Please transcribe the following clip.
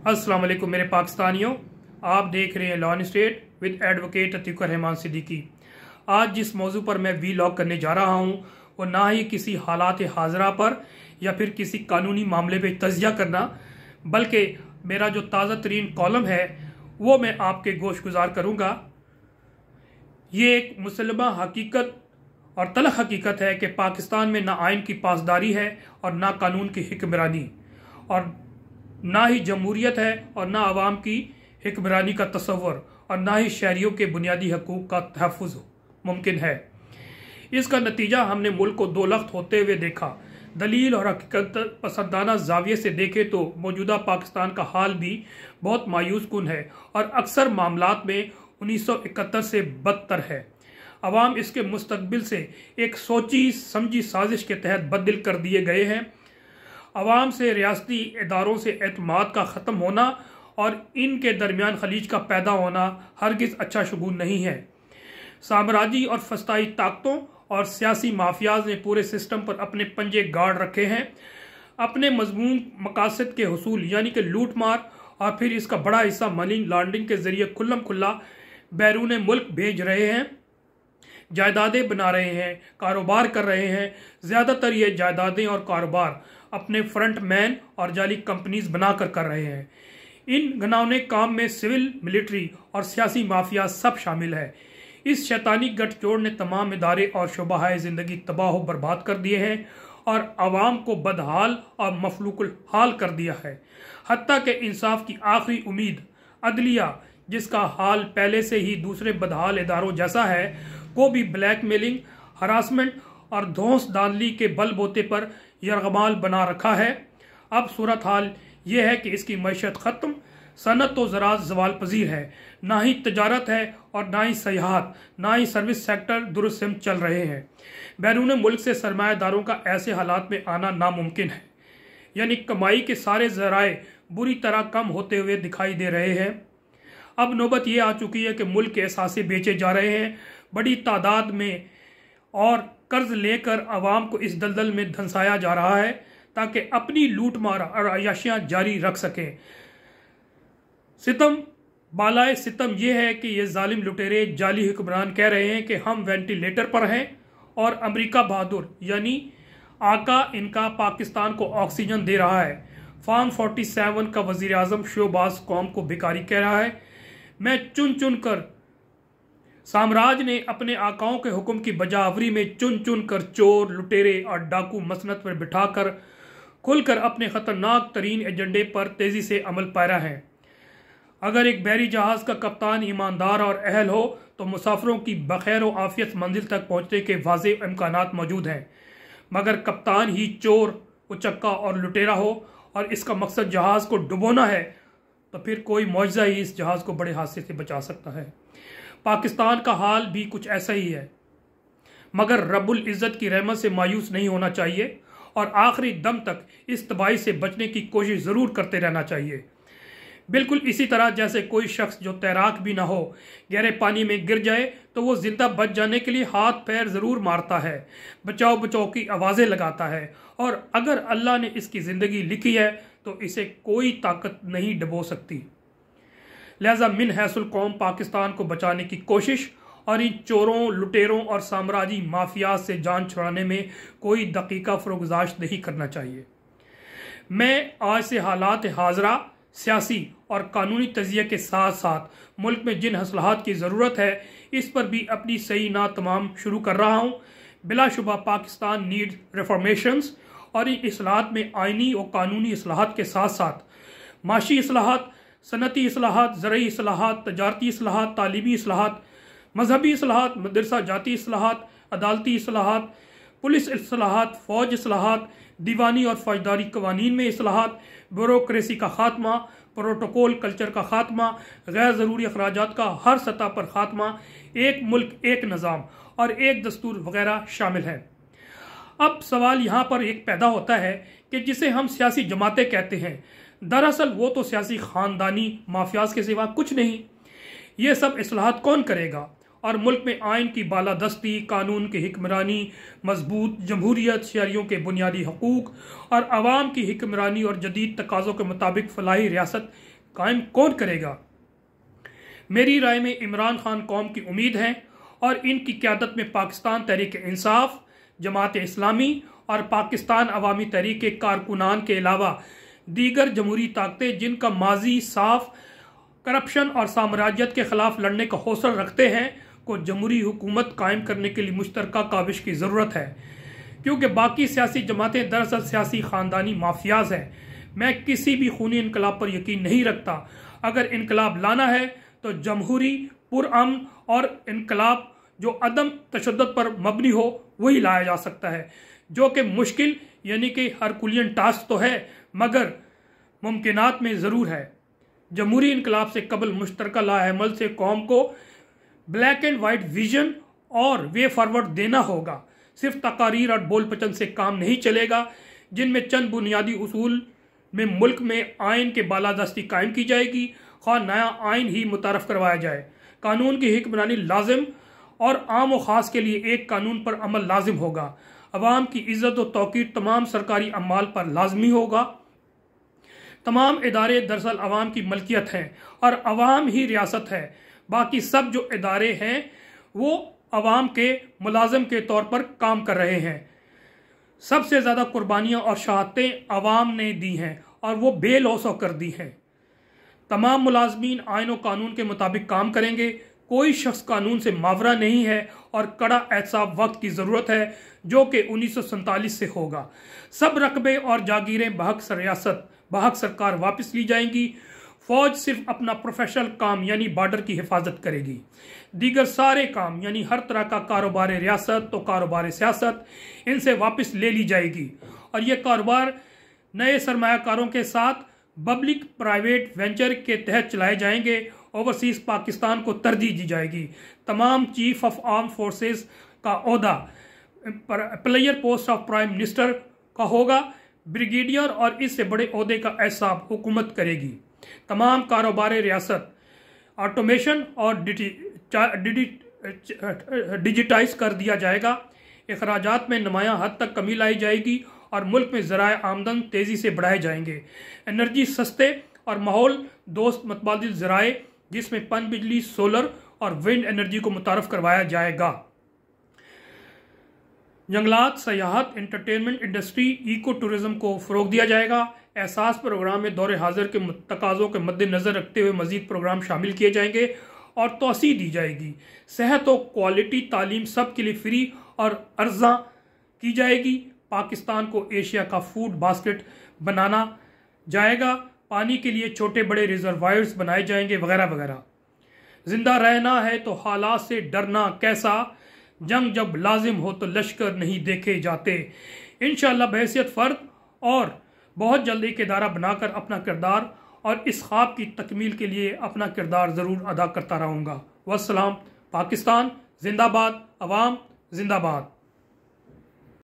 अस्सलाम वालेकुम मेरे पाकिस्तानियों, आप देख रहे हैं law and state with advocate Atiq Rahman Siddiqui. आज जिस मौजू पर मैं वी लॉक करने जा रहा हूँ, वो ना ही किसी हालात हाजरा पर या फिर किसी कानूनी मामले पे तजिया करना, बल्कि मेरा जो ताज़ा तरीन कॉलम है, वो मैं आपके गोश गुजार करूँगा। ये एक मुसलमा हकीकत और तलख हकीकत है कि पाकिस्तान में ना आइन की पासदारी है और ना कानून की हमरानी और ना ही जमहूरियत है और ना आवाम की हमरानी का तस्वर और ना ही शहरीों के बुनियादी हकूक़ का तहफ़ मुमकिन है। इसका नतीजा हमने मुल्क को दो लख्त होते हुए देखा। दलील और हकीकत पसंदाना जाविये से देखें तो मौजूदा पाकिस्तान का हाल भी बहुत मायूस कन है और अक्सर मामला में उन्नीस सौ इकहत्तर से बदतर है। अवाम इसके मुस्तबिल से एक सोची समझी साजिश के तहत बदल कर दिए गए हैं। अवाम से, रियासती इदारों से अतमाद का ख़त्म होना और इनके दरमियान खलीज का पैदा होना हरगिज़ अच्छा शगुन नहीं है। साम्राजी और फस्ताई ताकतों और सियासी माफियाज ने पूरे सिस्टम पर अपने पंजे गाड़ रखे हैं। अपने मजमून मकासद के हसूल, यानी कि लूट मार और फिर इसका बड़ा हिस्सा मनी लॉन्ड्रिंग के ज़रिए खुल्लम खुल्ला बैरून मुल्क भेज रहे हैं। जायदादें बना रहे हैं, कारोबार कर रहे हैं। ज़्यादातर ये जायदादें और कारोबार अपने फ्रंट मैन और जाली कंपनीज़ बनाकर कर रहे हैं। इन घनावने काम में सिविल मिलिट्री और सियासी माफिया सब शामिल है। इस शैतानी गठजोड़ ने तमाम इदारे और शुबा ज़िंदगी तबाह बर्बाद कर दिए हैं और आवाम को बदहाल और मफलूकुल हाल कर दिया है। हती के इंसाफ की आखिरी उम्मीद, अदलिया, जिसका हाल पहले से ही दूसरे बदहाल इदारों जैसा है, को भी ब्लैकमेलिंग, हरासमेंट और धोस दानली के बल बोते पर यरगमाल बना रखा है। अब सूरत हाल ये है कि इसकी मीशत ख़त्म। सनत तो ज़रात जवाल पजीर है। ना ही तजारत है और ना ही सयाहत, ना ही सर्विस सेक्टर दुरुस्त चल रहे हैं। बैरून मुल्क से सरमादारों का ऐसे हालात में आना नामुमकिन है। यानी कमाई के सारे जराए बुरी तरह कम होते हुए दिखाई दे रहे हैं। अब नौबत ये आ चुकी है कि मुल्क के एहसासे बेचे जा रहे हैं। बड़ी तादाद में और कर्ज लेकर आवाम को इस दलदल में धंसाया जा रहा है ताकि अपनी लूट मार और अयाशियाँ जारी रख सकें। सितम, बालाए सितम यह है कि ये जालिम लुटेरे जाली हुक्मरान कह रहे हैं कि हम वेंटिलेटर पर हैं और अमेरिका बहादुर, यानी आका इनका पाकिस्तान को ऑक्सीजन दे रहा है। फार्म 47 का वज़ीर अजम शोबाज कौम को भिकारी कह रहा है। मैं चुन चुन कर साम्राज्य ने अपने आकाओं के हुक्म की बजावरी में चुन चुन कर चोर, लुटेरे और डाकू मसनत पर बिठाकर खुलकर अपने ख़तरनाक तरीन एजेंडे पर तेज़ी से अमल पैरा है। अगर एक बहरी जहाज़ का कप्तान, ईमानदार और अहल हो तो मुसाफरों की बखैर आफियत मंजिल तक पहुँचने के वाज इम्कान मौजूद हैं। मगर कप्तान ही चोर, उचक्का और लुटेरा हो और इसका मकसद जहाज़ को डुबोना है तो फिर कोई मुआवजा ही इस जहाज़ को बड़े हादसे से बचा सकता है। पाकिस्तान का हाल भी कुछ ऐसा ही है। मगर रबुल इज़्ज़त की रहमत से मायूस नहीं होना चाहिए और आखिरी दम तक इस तबाही से बचने की कोशिश ज़रूर करते रहना चाहिए। बिल्कुल इसी तरह जैसे कोई शख्स जो तैराक भी ना हो, गहरे पानी में गिर जाए तो वो ज़िंदा बच जाने के लिए हाथ पैर ज़रूर मारता है, बचाओ बचाओ की आवाज़ें लगाता है। और अगर अल्लाह ने इसकी ज़िंदगी लिखी है तो इसे कोई ताकत नहीं डबो सकती। लिहाजा मिन हैसुल कौम पाकिस्तान को बचाने की कोशिश और इन चोरों, लुटेरों और साम्राजी माफिया से जान छुड़ाने में कोई दकीका फरोगजाश नहीं करना चाहिए। मैं आज से हालात हाजरा, सियासी और कानूनी तजिए के साथ साथ मुल्क में जिन असलाहत की ज़रूरत है, इस पर भी अपनी सही ना तमाम शुरू कर रहा हूँ। बिलाशुबा पाकिस्तान नीड रिफॉर्मेशंस और इन असलाहत में आइनी और कानूनी असलाहत के साथ साथ माशी असलाहत सनती असलाहत ज़रूरी असलाहत तजारती असलाहत तालीमी असलाहत मजहबी असलाहत मदरसा जाती असलाहत अदालती असलाहत पुलिस असलाहत फ़ौज असलाहत दीवानी और फौजदारी कवानीन में असलाहत ब्यूरोक्रेसी का खात्मा, प्रोटोकॉल कल्चर का खात्मा गैर ज़रूरी अखराज का हर सतह पर खात्मा, एक मुल्क, एक निज़ाम और एक दस्तूर वगैरह शामिल है। अब सवाल यहाँ पर एक पैदा होता है कि जिसे हम सियासी जमातें कहते हैं दरअसल वो तो सियासी ख़ानदानी माफियाज के सिवा कुछ नहीं। ये सब असलाहत कौन करेगा? और मुल्क में आइन की बालादस्ती, कानून की हमरानी मज़बूत जमहूरियत शहरीों के बुनियादी हकूक और आवाम की हमरानी और जदीद तकाज़ों के मुताबिक फलाही रियासत कायम कौन करेगा? मेरी राय में इमरान खान कौम की उम्मीद है और इनकी क्यादत में पाकिस्तान तहरीक इंसाफ, जमात इस्लामी और पाकिस्तान अवामी तहरीक कारकुनान के अलावा दीगर जमहूरी ताकतें जिनका माजी साफ़ करप्शन और साम्राज्यत के खिलाफ लड़ने का हौसला रखते हैं, को जमहूरी हुकूमत कायम करने के लिए मुश्तर काविश की ज़रूरत है। क्योंकि बाकी सियासी जमातें दरअसल सियासी ख़ानदानी माफियाज हैं। मैं किसी भी खूनी इनकलाब पर यकीन नहीं रखता। अगर इनकलाब लाना है तो जमहूरी, पुरअमन और इनकलाब जो अदम तशद पर मबनी हो, वही लाया जा सकता है। जो कि मुश्किल, यानी कि हरकुलियन टास्क तो है मगर मुमकिनात में ज़रूर है। जमहूरी इनकलाब से कबल मुश्तर लामल से कौम को ब्लैक एंड वाइट विजन और वे फॉरवर्ड देना होगा। सिर्फ़ तकारीर और बोल पचन से काम नहीं चलेगा, जिनमें चंद बुनियादी असूल में मुल्क में आइन के बालादस्ती कायम की जाएगी खा नया आइन ही मुतारफ़ करवाया जाए। कानून की हिक्मरानी लाजिम और आम व ख़ास के लिए एक कानून पर अमल लाजिम होगा। अवाम की इज़्ज़त व तोक़ीर तमाम सरकारी अमाल पर लाजमी होगा। तमाम इदारे दरअसल अवाम की मलकियत हैं और अवाम ही रियासत है। बाकी सब जो इदारे हैं, वो अवाम के मुलाजम के तौर पर काम कर रहे हैं। सबसे ज़्यादा कुर्बानियाँ और शहादतें अवाम ने दी हैं और वो बेलौसो कर दी हैं। तमाम मुलाजमीन आयन व कानून के मुताबिक काम करेंगे। कोई शख्स कानून से मावरा नहीं है और कड़ा एहसाब वक्त की ज़रूरत है, जो कि उन्नीस सौ सैंतालीस से होगा। सब रकबे और जागीरें बहक रियासत। बहक सरकार वापस ली जाएँगी। फौज सिर्फ़ अपना प्रोफेशनल काम, यानी बॉर्डर की हिफाजत करेगी। दीगर सारे काम, यानी हर तरह का कारोबार रियासत तो कारोबार सियासत, इनसे वापस ले ली जाएगी। और ये कारोबार नए सरमाकारों के साथ पब्लिक प्राइवेट वेंचर के तहत चलाए जाएँगे। ओवरसीज पाकिस्तान को तरजीह दी जाएगी। तमाम चीफ ऑफ़ आर्म फोर्सेस का अहदा प्लेयर पोस्ट ऑफ़ प्राइम मिनिस्टर का होगा। ब्रिगेडियर और इससे बड़े अहदे का एहसाब हुकूमत करेगी। तमाम कारोबार रियासत, ऑटोमेशन और डिजिटाइज कर दिया जाएगा। अखराज में नुमाया हद तक कमी लाई जाएगी और मुल्क में ज़रा आमदन तेज़ी से बढ़ाए जाएँगे। एनर्जी सस्ते और माहौल दोस्त मतबाद ज़राए, जिसमें पन बिजली सोलर और विंड एनर्जी को मुतारफ़ करवाया जाएगा। जंगलात, सयाहत इंटरटेनमेंट इंडस्ट्री इको टूरिज़्म को फ़रोग दिया जाएगा। एहसास प्रोग्राम में दौरे हाजिर के तकाज़ों के मद्देनज़र रखते हुए मजीद प्रोग्राम शामिल किए जाएँगे और तोसी दी जाएगी। सेहत और क्वालिटी तालीम सब के लिए फ्री और अर्जा की जाएगी। पाकिस्तान को एशिया का फ़ूड बास्केट बनाना जाएगा। पानी के लिए छोटे बड़े रिजर्वायर्स बनाए जाएँगे, वगैरह वगैरह। ज़िंदा रहना है तो हालात से डरना कैसा? जंग जब लाजिम हो तो लश्कर नहीं देखे जाते। इन बहसीत फ़र्द और बहुत जल्दी एक इदारा बनाकर अपना किरदार और इस ख्वाब की तकमील के लिए अपना किरदार ज़रूर अदा करता रहूँगा। वसलाम पाकिस्तान, जिंदाबाद, अवाम, जिंदाबाद।